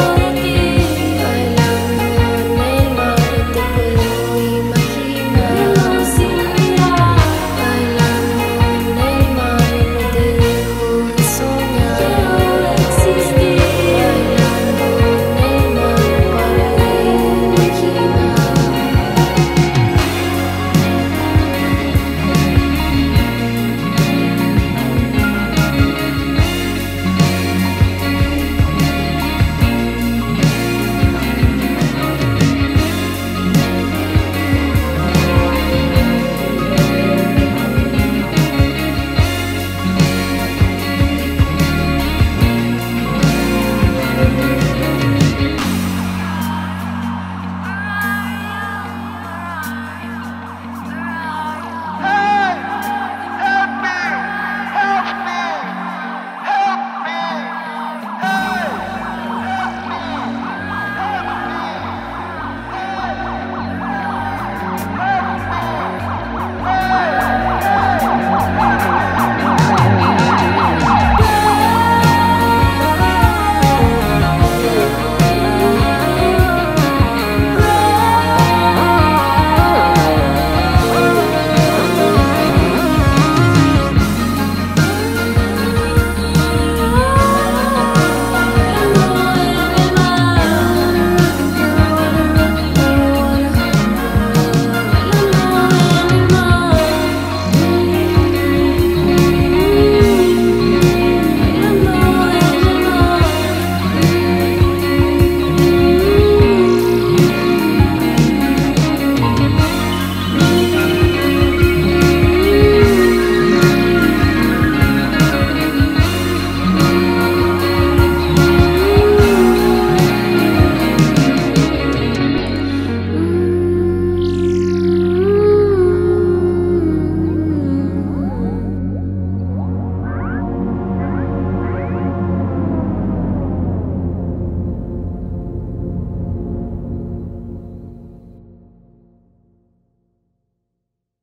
Oh.